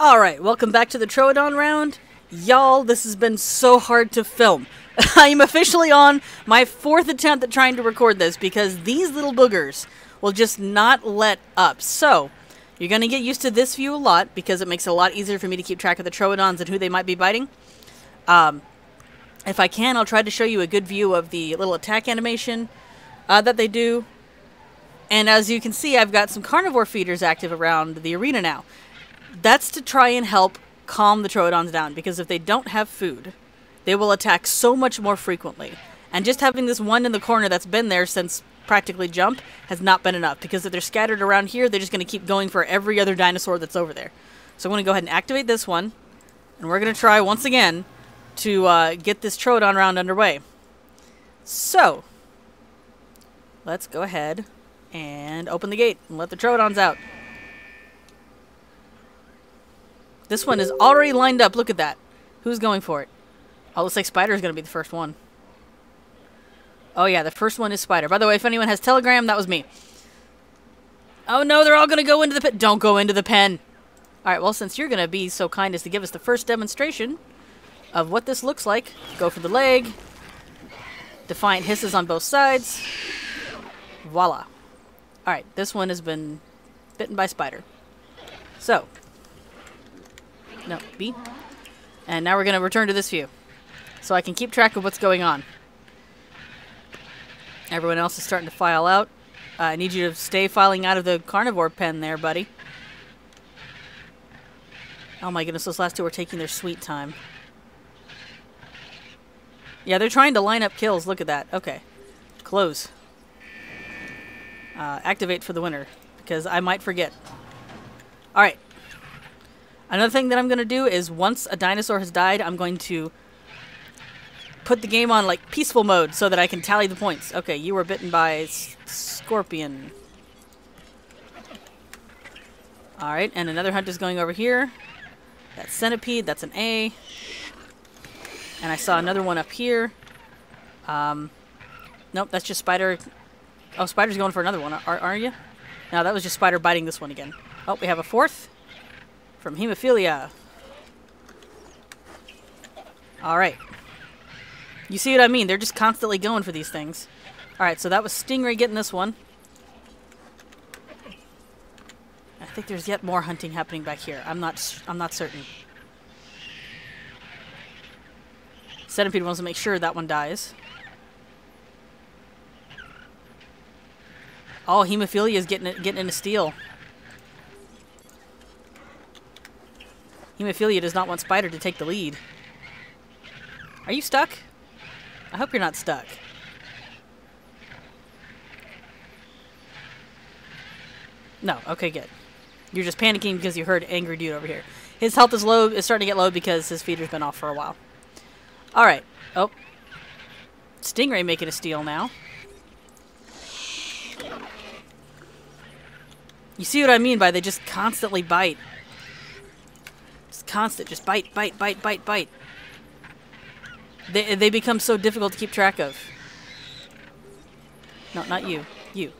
Alright, welcome back to the Troodon round. Y'all, this has been so hard to film. I am officially on my fourth attempt at trying to record this because these little boogers will just not let up. So, you're going to get used to this view a lot because it makes it a lot easier for me to keep track of the Troodons and who they might be biting. Um, if I can, I'll try to show you a good view of the little attack animation uh, that they do. And as you can see, I've got some carnivore feeders active around the arena now. That's to try and help calm the Troodons down, because if they don't have food, they will attack so much more frequently. And just having this one in the corner that's been there since practically jump has not been enough, because if they're scattered around here, they're just going to keep going for every other dinosaur that's over there. So I'm going to go ahead and activate this one, and we're going to try once again to uh, get this Troodon round underway. So, let's go ahead and open the gate and let the Troodons out. This one is already lined up. Look at that. Who's going for it? Oh, looks like Spider is going to be the first one. Oh, yeah, the first one is Spider. By the way, if anyone has Telegram, that was me. Oh, no, they're all going to go into the pen. Don't go into the pen. All right, well, since you're going to be so kind as to give us the first demonstration of what this looks like, go for the leg. Defiant hisses on both sides. Voila. All right, this one has been bitten by Spider. So, no, B. And now we're going to return to this view. So I can keep track of what's going on. Everyone else is starting to file out. Uh, I need you to stay filing out of the carnivore pen there, buddy. Oh my goodness, those last two are taking their sweet time. Yeah, they're trying to line up kills. Look at that. Okay. Close. Uh, activate for the winner, because I might forget. Alright. Another thing that I'm going to do is once a dinosaur has died, I'm going to put the game on like peaceful mode so that I can tally the points. Okay, you were bitten by scorpion. Alright, and another hunt is going over here. That's centipede, that's an A. And I saw another one up here. Um, nope, that's just spider. Oh, spider's going for another one, are, are you? No, that was just spider biting this one again. Oh, we have a fourth from hemophilia. Alright. You see what I mean? They're just constantly going for these things. Alright, so that was Stingray getting this one. I think there's yet more hunting happening back here. I'm not I'm not certain. Centipede wants to make sure that one dies. Oh, hemophilia is getting it, getting into steal. Hemophilia does not want Spider to take the lead. Are you stuck? I hope you're not stuck. No, okay, good. You're just panicking because you heard angry dude over here. His health is low, is starting to get low because his feeder's been off for a while. Alright. Oh. Stingray making a steal now. You see what I mean by they just constantly bite constant. Just bite, bite, bite, bite, bite. They, they become so difficult to keep track of. No, not you. You.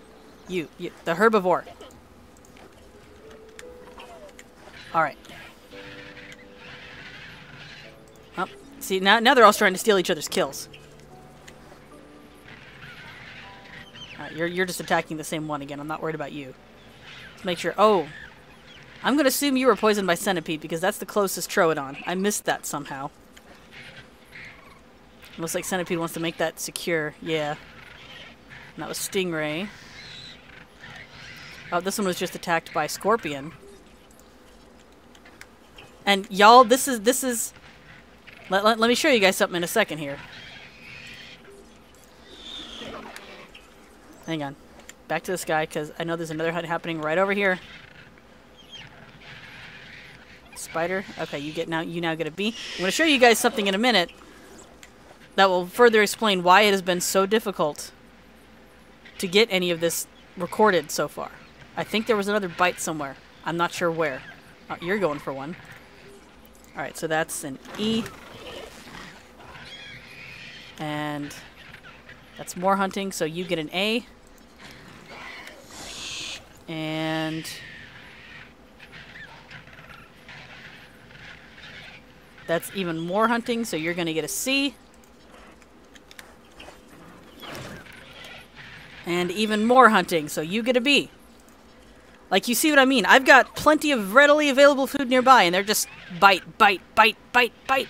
You. you. The herbivore. Alright. Oh, see, now, now they're all trying to steal each other's kills. You're, you're just attacking the same one again. I'm not worried about you. Let's make sure... Oh, I'm going to assume you were poisoned by Centipede because that's the closest Troodon. I missed that somehow. Looks like Centipede wants to make that secure. Yeah. And that was Stingray. Oh, this one was just attacked by Scorpion. And y'all, this is, this is... Let, let, let me show you guys something in a second here. Hang on. Back to this guy, because I know there's another hunt happening right over here. Spider. Okay, you get now. You now get a B. I'm going to show you guys something in a minute that will further explain why it has been so difficult to get any of this recorded so far. I think there was another bite somewhere. I'm not sure where. Oh, you're going for one. Alright, so that's an E. And that's more hunting, so you get an A. And That's even more hunting, so you're going to get a C. And even more hunting, so you get a B. Like, you see what I mean? I've got plenty of readily available food nearby, and they're just bite, bite, bite, bite, bite.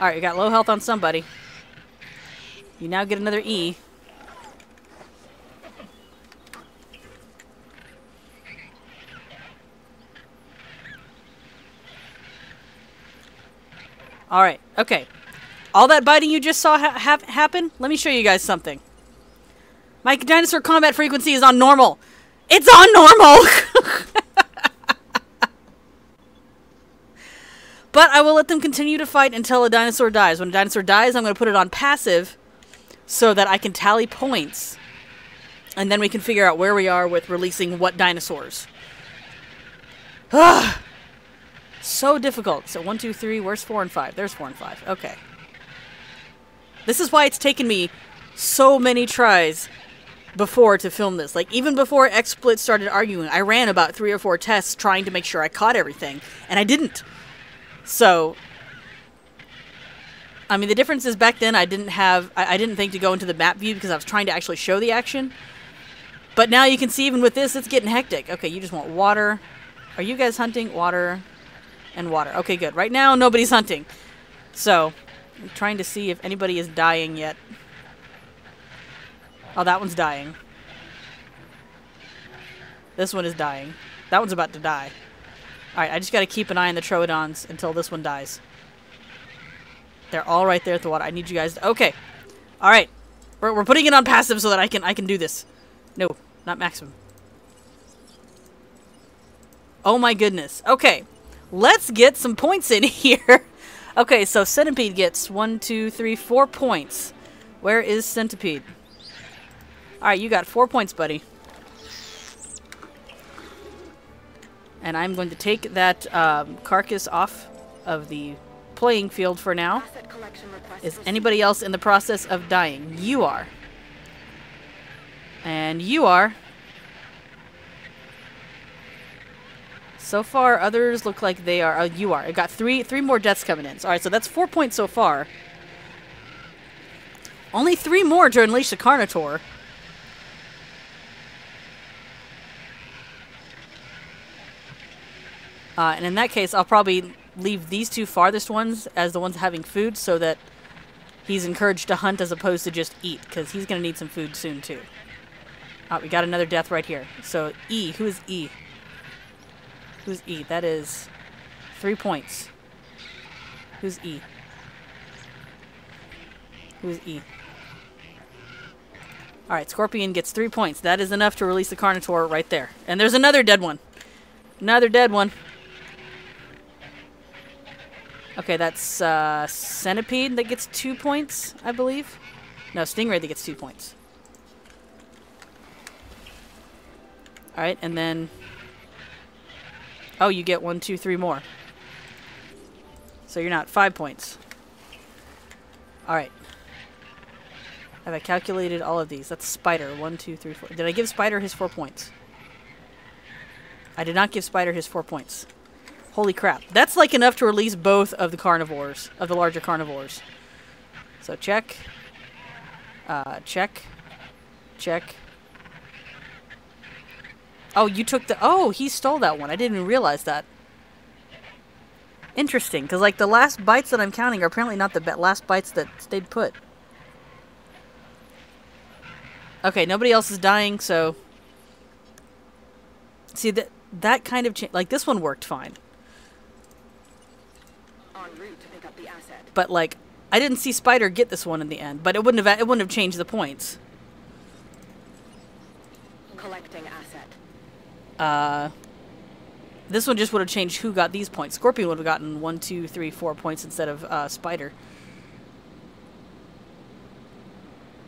Alright, you got low health on somebody. You now get another E. Alright, okay. All that biting you just saw ha ha happen, let me show you guys something. My dinosaur combat frequency is on normal. It's on normal! but I will let them continue to fight until a dinosaur dies. When a dinosaur dies, I'm going to put it on passive so that I can tally points. And then we can figure out where we are with releasing what dinosaurs. Ah! So difficult. So one, two, three. Where's four and five? There's four and five. Okay. This is why it's taken me so many tries before to film this. Like even before XSplit started arguing, I ran about three or four tests trying to make sure I caught everything, and I didn't. So, I mean, the difference is back then I didn't have, I, I didn't think to go into the map view because I was trying to actually show the action. But now you can see even with this, it's getting hectic. Okay, you just want water. Are you guys hunting? Water and water. Okay, good. Right now, nobody's hunting. So, I'm trying to see if anybody is dying yet. Oh, that one's dying. This one is dying. That one's about to die. Alright, I just gotta keep an eye on the Troodons until this one dies. They're all right there at the water. I need you guys to... Okay. Alright. We're, we're putting it on passive so that I can I can do this. No, not maximum. Oh my goodness. Okay. Let's get some points in here. okay, so Centipede gets one, two, three, four points. Where is Centipede? Alright, you got four points, buddy. And I'm going to take that um, carcass off of the playing field for now. Is anybody else in the process of dying? You are. And you are. So far, others look like they are. Oh, you are. I got three, three more deaths coming in. All right, so that's four points so far. Only three more to unleash the Carnotaur. Uh, and in that case, I'll probably leave these two farthest ones as the ones having food so that he's encouraged to hunt as opposed to just eat, because he's going to need some food soon, too. We got another death right here. So, E. Who is E? Who's E? That is three points. Who's E? Who's E? Alright, Scorpion gets three points. That is enough to release the Carnotaur right there. And there's another dead one. Another dead one. Okay, that's uh, Centipede that gets two points, I believe. No, Stingray that gets two points. Alright, and then Oh, you get one, two, three more. So you're not five points. Alright. Have I calculated all of these? That's Spider. One, two, three, four. Did I give Spider his four points? I did not give Spider his four points. Holy crap. That's like enough to release both of the carnivores, of the larger carnivores. So check. Uh, check. Check. Oh, you took the... Oh, he stole that one. I didn't even realize that. Interesting, because like the last bites that I'm counting are apparently not the last bites that stayed put. Okay, nobody else is dying, so... See, that that kind of... change... Like, this one worked fine. But, like, I didn't see Spider get this one in the end, but it wouldn't have it wouldn't have changed the points. Collecting uh, this one just would have changed who got these points. Scorpion would have gotten one, two, three, four points instead of uh, Spider.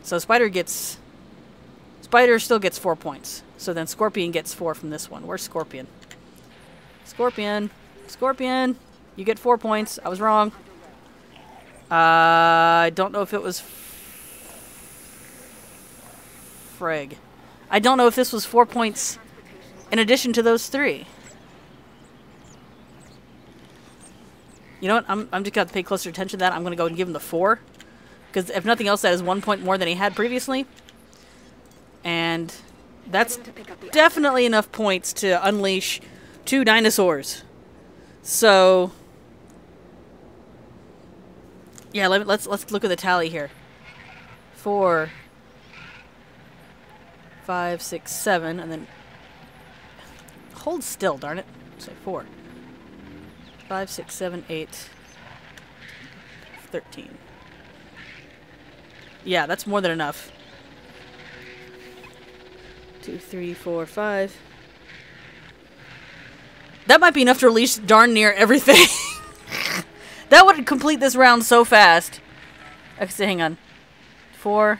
So Spider gets... Spider still gets four points. So then Scorpion gets four from this one. Where's Scorpion? Scorpion. Scorpion. You get four points. I was wrong. Uh, I don't know if it was... Frag. I don't know if this was four points in addition to those three. You know what? I'm, I'm just going to pay closer attention to that. I'm going to go and give him the 4. Because if nothing else, that is one point more than he had previously. And that's definitely enough points to unleash two dinosaurs. So... Yeah, let, let's let's look at the tally here. Four, five, six, seven, and then hold still, darn it. Say four. Five, six, seven, eight, thirteen. Yeah, that's more than enough. Two, three, four, five. That might be enough to release darn near everything. that would complete this round so fast. Okay, hang on. 4,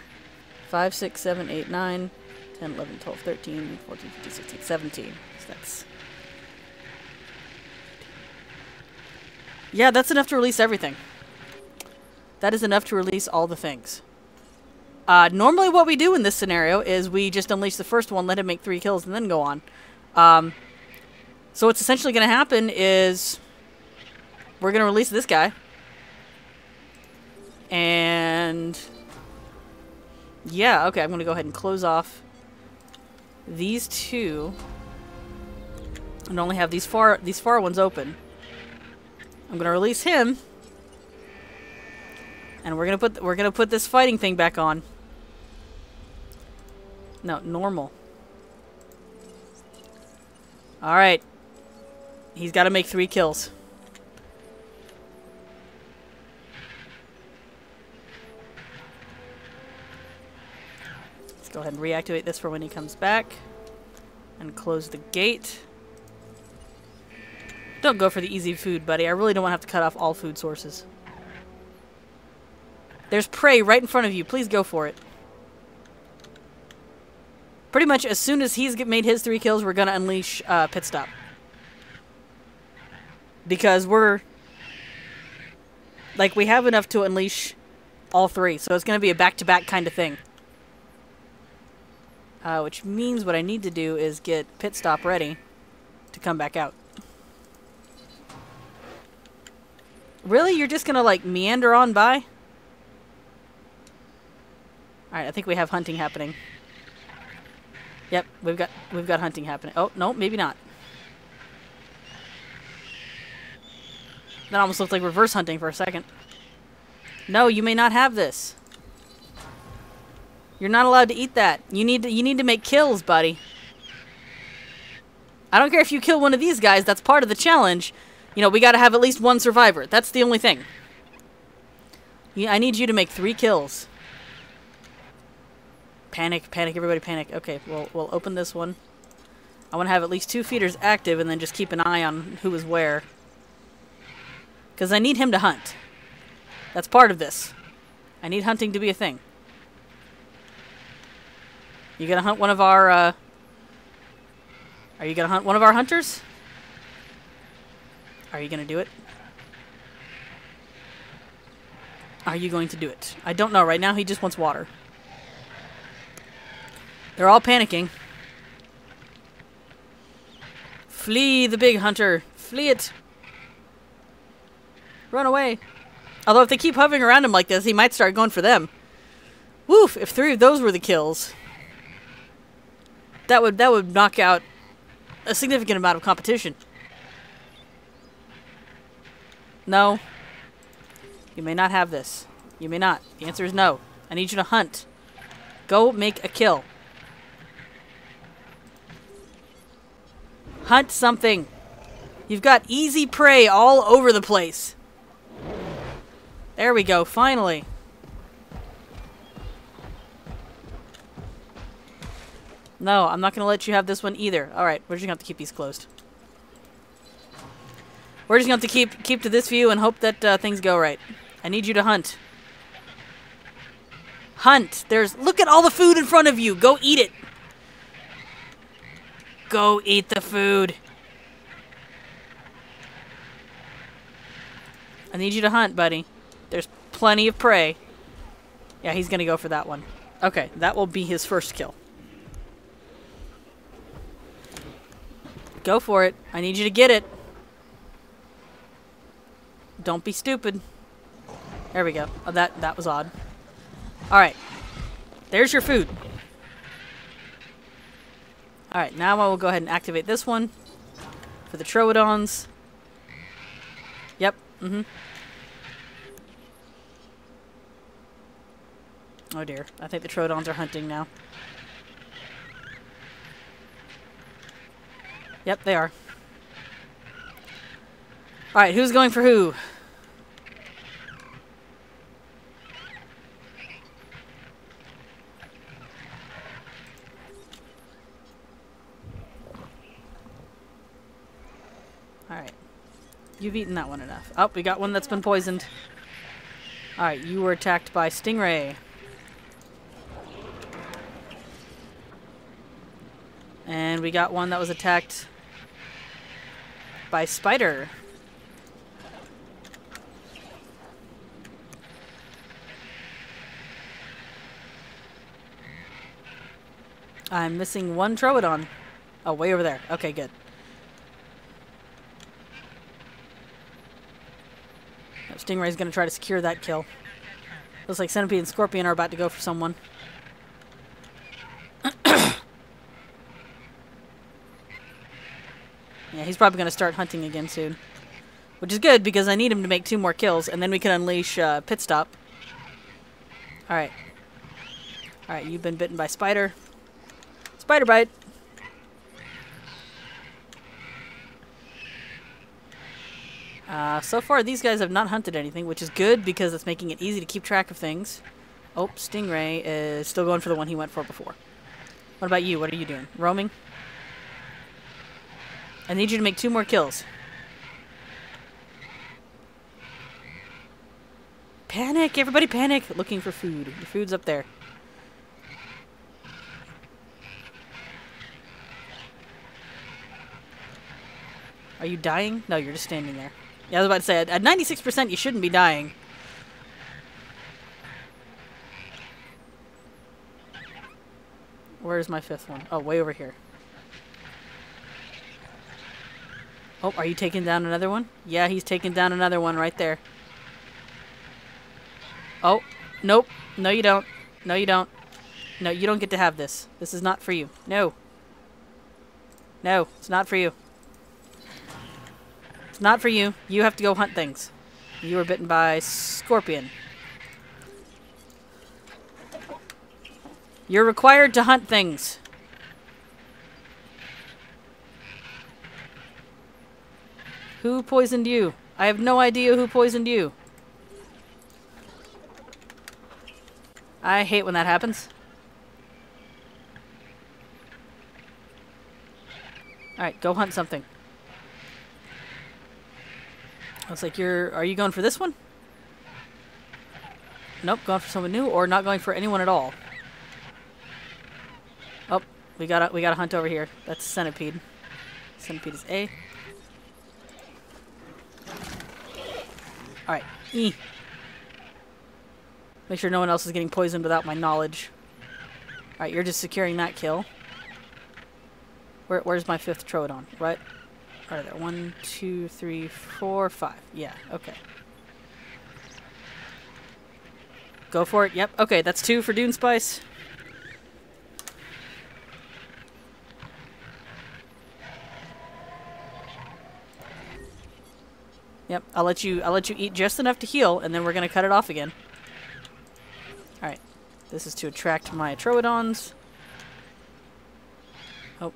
5, 6, 7, 8, 9, 10, 11, 12, 13, 14, 15, 16, 17. That's... Yeah, that's enough to release everything. That is enough to release all the things. Uh, normally what we do in this scenario is we just unleash the first one, let him make three kills, and then go on. Um, so what's essentially going to happen is we're going to release this guy. And yeah, okay, I'm going to go ahead and close off these two and only have these far these far ones open. I'm to release him. And we're to put we're to put this fighting thing back on. No, normal. All right. He's got to make 3 kills. Let's go ahead and reactivate this for when he comes back. And close the gate. Don't go for the easy food, buddy. I really don't want to have to cut off all food sources. There's prey right in front of you. Please go for it. Pretty much as soon as he's made his three kills, we're going to unleash uh, Pit Stop. Because we're... Like, we have enough to unleash all three. So it's going to be a back-to-back -back kind of thing. Uh, which means what I need to do is get pit stop ready to come back out. Really? You're just gonna, like, meander on by? Alright, I think we have hunting happening. Yep, we've got we've got hunting happening. Oh, no, maybe not. That almost looked like reverse hunting for a second. No, you may not have this. You're not allowed to eat that. You need to you need to make kills, buddy. I don't care if you kill one of these guys, that's part of the challenge. You know, we gotta have at least one survivor. That's the only thing. I need you to make three kills. Panic, panic, everybody panic. Okay, we'll, we'll open this one. I want to have at least two feeders active and then just keep an eye on who is where. Because I need him to hunt. That's part of this. I need hunting to be a thing. You gonna hunt one of our, uh... Are you gonna hunt one of our hunters? Are you gonna do it? Are you going to do it? I don't know. Right now, he just wants water. They're all panicking. Flee the big hunter. Flee it. Run away. Although if they keep hovering around him like this, he might start going for them. Woof! If three of those were the kills that would that would knock out a significant amount of competition. No. You may not have this. You may not. The answer is no. I need you to hunt. Go make a kill. Hunt something. You've got easy prey all over the place. There we go, finally. No, I'm not going to let you have this one either. Alright, we're just going to have to keep these closed. We're just going to keep, keep to this view and hope that uh, things go right. I need you to hunt. Hunt! There's... Look at all the food in front of you! Go eat it! Go eat the food! I need you to hunt, buddy. There's plenty of prey. Yeah, he's going to go for that one. Okay, that will be his first kill. Go for it. I need you to get it. Don't be stupid. There we go. Oh, that that was odd. All right. There's your food. All right, now I will go ahead and activate this one for the Troodons. Yep. Mm-hmm. Oh dear. I think the Troodons are hunting now. Yep, they are. Alright, who's going for who? Alright. You've eaten that one enough. Oh, we got one that's been poisoned. Alright, you were attacked by Stingray. And we got one that was attacked by Spider. I'm missing one Troodon. Oh, way over there. Okay, good. Stingray's gonna try to secure that kill. Looks like Centipede and Scorpion are about to go for someone. Yeah, he's probably going to start hunting again soon. Which is good, because I need him to make two more kills, and then we can unleash uh, Pit Stop. Alright. Alright, you've been bitten by Spider. Spider bite! Uh, so far, these guys have not hunted anything, which is good, because it's making it easy to keep track of things. Oh, Stingray is still going for the one he went for before. What about you? What are you doing? Roaming? I need you to make two more kills. Panic! Everybody panic! Looking for food. Your food's up there. Are you dying? No, you're just standing there. Yeah, I was about to say, at 96% you shouldn't be dying. Where's my fifth one? Oh, way over here. Oh, are you taking down another one? Yeah, he's taking down another one right there. Oh, nope. No, you don't. No, you don't. No, you don't get to have this. This is not for you. No. No, it's not for you. Not for you. You have to go hunt things. You were bitten by Scorpion. You're required to hunt things. Who poisoned you? I have no idea who poisoned you. I hate when that happens. Alright, go hunt something. Looks like you're... Are you going for this one? Nope, going for someone new or not going for anyone at all. Oh, we got a, we got a hunt over here. That's Centipede. Centipede is A. Alright. E. Make sure no one else is getting poisoned without my knowledge. Alright, you're just securing that kill. Where, where's my fifth Troodon? Right? Right there. One, two, three, four, five. Yeah, okay. Go for it. Yep. Okay, that's two for Dune Spice. Yep, I'll let you I'll let you eat just enough to heal, and then we're gonna cut it off again. Alright. This is to attract my Troodons. Oh.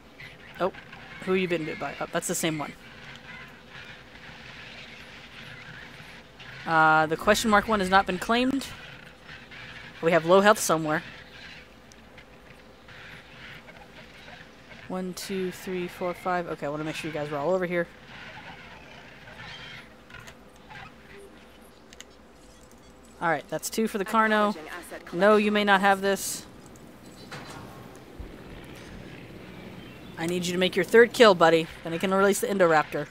Oh. Who you been bit by? Oh, that's the same one. Uh, the question mark one has not been claimed. We have low health somewhere. One, two, three, four, five. Okay, I want to make sure you guys are all over here. Alright, that's two for the Carno. No, you may not have this. I need you to make your third kill, buddy. Then I can release the Indoraptor.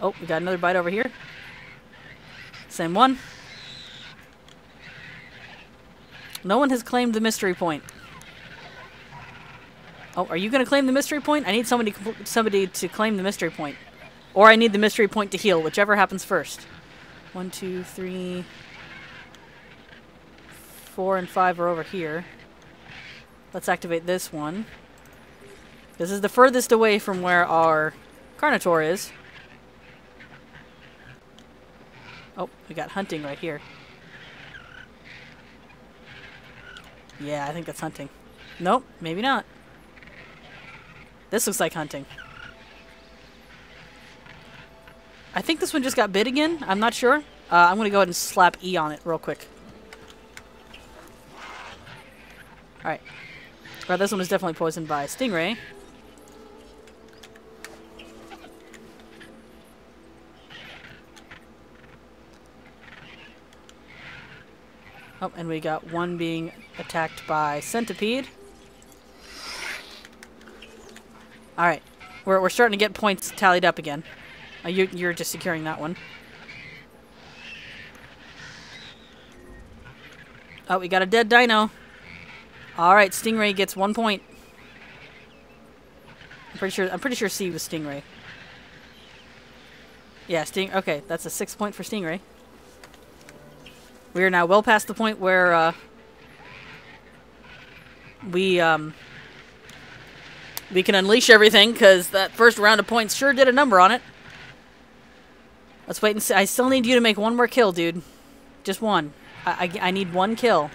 Oh, we got another bite over here. Same one. No one has claimed the mystery point. Oh, are you going to claim the mystery point? I need somebody somebody to claim the mystery point. Or I need the mystery point to heal, whichever happens first. One, two, three, four, and five are over here. Let's activate this one. This is the furthest away from where our Carnotaur is. Oh, we got hunting right here. Yeah, I think that's hunting. Nope, maybe not. This looks like hunting. I think this one just got bit again. I'm not sure. Uh, I'm going to go ahead and slap E on it real quick. Alright. Well, this one was definitely poisoned by Stingray. Oh, and we got one being attacked by Centipede. Alright. We're, we're starting to get points tallied up again. Uh, you, you're just securing that one. Oh, we got a dead dino. Alright, Stingray gets one point. I'm pretty sure I'm pretty sure C was Stingray. Yeah, Sting okay, that's a six point for Stingray. We are now well past the point where uh, we um, we can unleash everything because that first round of points sure did a number on it. Let's wait and see. I still need you to make one more kill, dude. Just one. I, I, I need one kill.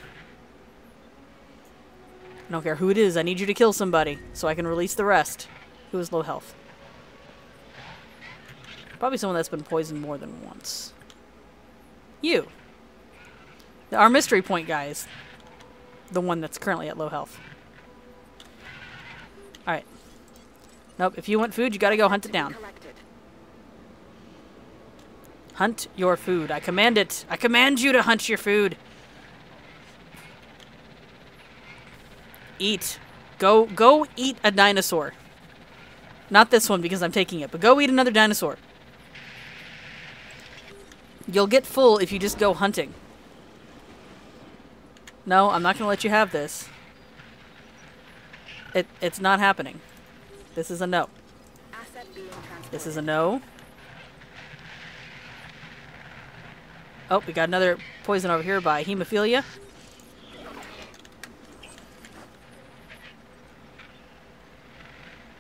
I don't care who it is. I need you to kill somebody so I can release the rest who is low health. Probably someone that's been poisoned more than once. You. Our mystery point guy is the one that's currently at low health. Alright. Nope, if you want food, you gotta go hunt it down. Hunt your food. I command it. I command you to hunt your food. Eat. Go go eat a dinosaur. Not this one because I'm taking it, but go eat another dinosaur. You'll get full if you just go hunting. No, I'm not going to let you have this. It, it's not happening. This is a no. This is a no. Oh, we got another poison over here by hemophilia.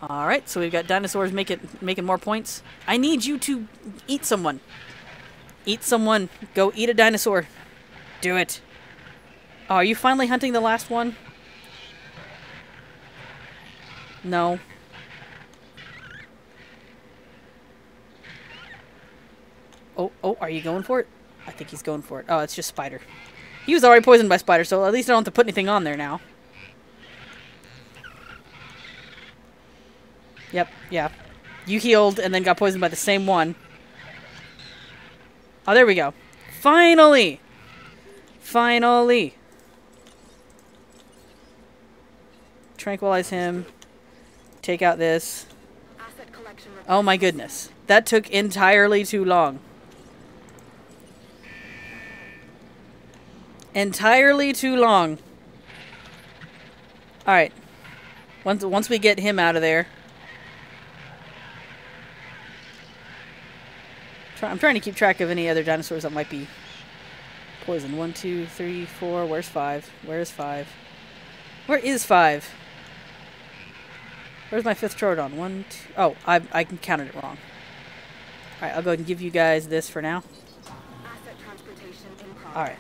Alright, so we've got dinosaurs making making more points. I need you to eat someone. Eat someone. Go eat a dinosaur. Do it. Oh, are you finally hunting the last one? No. Oh, oh, are you going for it? I think he's going for it. Oh, it's just Spider. He was already poisoned by Spider, so at least I don't have to put anything on there now. Yep, yeah. You healed and then got poisoned by the same one. Oh, there we go. Finally! Finally! Tranquilize him. Take out this. Oh my goodness. That took entirely too long. Entirely too long. Alright. Once, once we get him out of there. I'm trying to keep track of any other dinosaurs that might be poisoned. One, two, three, four. Where's five? Where's five? Where is five? Where's my fifth Troodon? One, two, oh, I, I counted it wrong. Alright, I'll go ahead and give you guys this for now. Alright.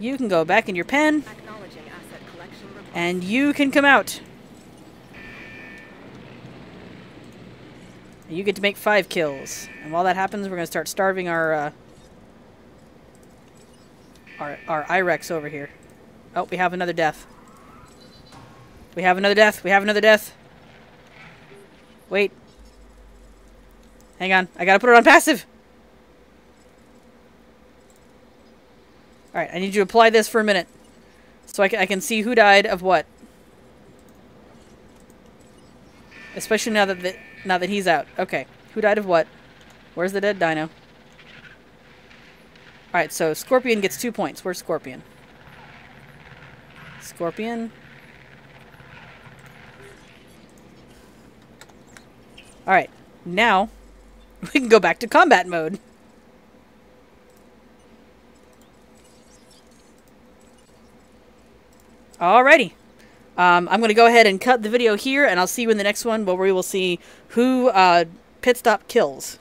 You can go back in your pen. And you can come out. You get to make five kills. And while that happens, we're going to start starving our, uh, our, our Irex over here. Oh, we have another death. We have another death. We have another death. Wait. Hang on. I gotta put it on passive. Alright, I need you to apply this for a minute. So I can, I can see who died of what. Especially now that the, now that he's out. Okay. Who died of what? Where's the dead dino? Alright, so Scorpion gets two points. Where's Scorpion? Scorpion. Alright. Now, we can go back to combat mode. Alrighty. Um, I'm going to go ahead and cut the video here, and I'll see you in the next one where we will see who uh, Pit Stop kills.